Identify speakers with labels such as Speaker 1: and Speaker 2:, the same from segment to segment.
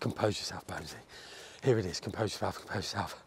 Speaker 1: Compose yourself, Bonesy. Here it is, compose yourself, compose yourself.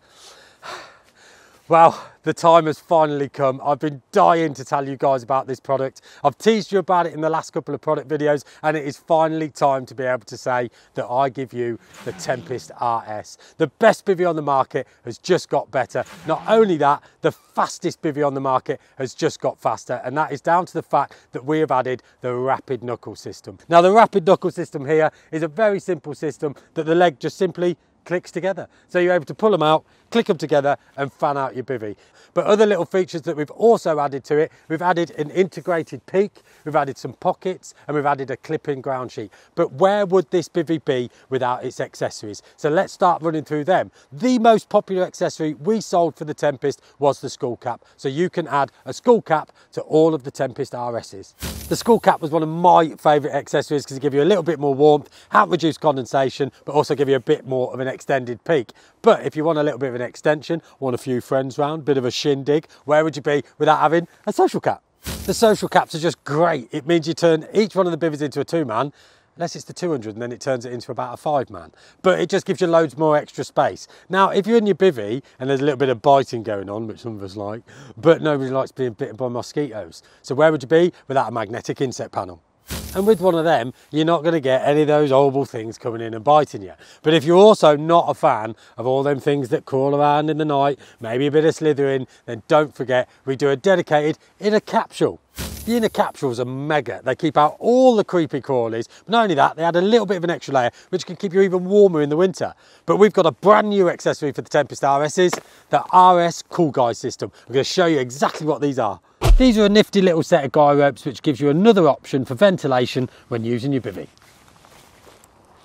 Speaker 1: Well, the time has finally come. I've been dying to tell you guys about this product. I've teased you about it in the last couple of product videos and it is finally time to be able to say that I give you the Tempest RS. The best bivy on the market has just got better. Not only that, the fastest bivy on the market has just got faster and that is down to the fact that we have added the rapid knuckle system. Now the rapid knuckle system here is a very simple system that the leg just simply clicks together. So you're able to pull them out, click them together and fan out your bivy. But other little features that we've also added to it, we've added an integrated peak, we've added some pockets and we've added a clip-in ground sheet. But where would this bivy be without its accessories? So let's start running through them. The most popular accessory we sold for the Tempest was the skull cap. So you can add a skull cap to all of the Tempest RSs. The skull cap was one of my favourite accessories because it gives you a little bit more warmth, help reduce condensation, but also give you a bit more of an extended peak. But if you want a little bit of an extension, want a few friends round, bit of a shindig, where would you be without having a social cap? The social caps are just great. It means you turn each one of the bivvies into a two man, unless it's the 200 and then it turns it into about a five man. But it just gives you loads more extra space. Now, if you're in your bivvy and there's a little bit of biting going on, which some of us like, but nobody likes being bitten by mosquitoes. So where would you be without a magnetic insect panel? And with one of them, you're not going to get any of those horrible things coming in and biting you. But if you're also not a fan of all them things that crawl around in the night, maybe a bit of slithering, then don't forget we do a dedicated inner capsule. The inner capsules are mega. They keep out all the creepy crawlies. But not only that, they add a little bit of an extra layer, which can keep you even warmer in the winter. But we've got a brand new accessory for the Tempest RSs, the RS Cool Guy system. I'm going to show you exactly what these are. These are a nifty little set of guy ropes which gives you another option for ventilation when using your bivvy.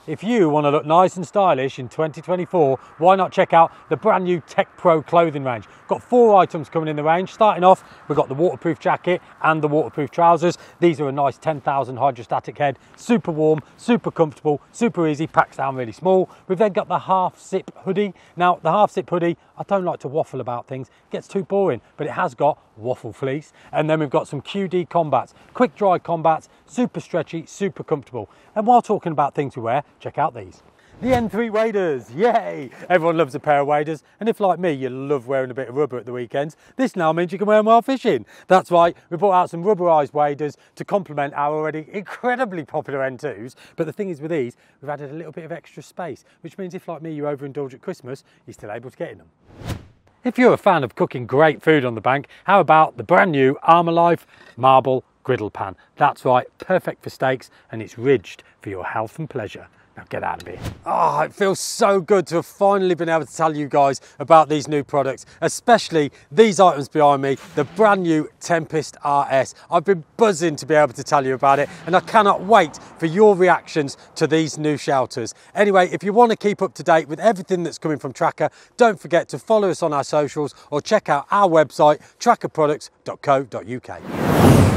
Speaker 1: If you want to look nice and stylish in 2024, why not check out the brand new Tech Pro clothing range? Got four items coming in the range. Starting off, we've got the waterproof jacket and the waterproof trousers. These are a nice 10,000 hydrostatic head, super warm, super comfortable, super easy, packs down really small. We've then got the half zip hoodie. Now, the half zip hoodie, I don't like to waffle about things, it gets too boring, but it has got waffle fleece. And then we've got some QD combats, quick dry combats, super stretchy, super comfortable. And while talking about things to wear, check out these. The N3 waders, yay! Everyone loves a pair of waders, and if like me, you love wearing a bit of rubber at the weekends, this now means you can wear them while fishing. That's why we brought out some rubberised waders to complement our already incredibly popular N2s. But the thing is with these, we've added a little bit of extra space, which means if like me, you overindulge at Christmas, you're still able to get in them. If you're a fan of cooking great food on the bank, how about the brand new Armolife Marble Griddle Pan? That's right, perfect for steaks and it's ridged for your health and pleasure. Now get out of here. Oh, it feels so good to have finally been able to tell you guys about these new products, especially these items behind me, the brand new Tempest RS. I've been buzzing to be able to tell you about it and I cannot wait for your reactions to these new shelters. Anyway, if you want to keep up to date with everything that's coming from Trakker, don't forget to follow us on our socials or check out our website, trakkerproducts.co.uk.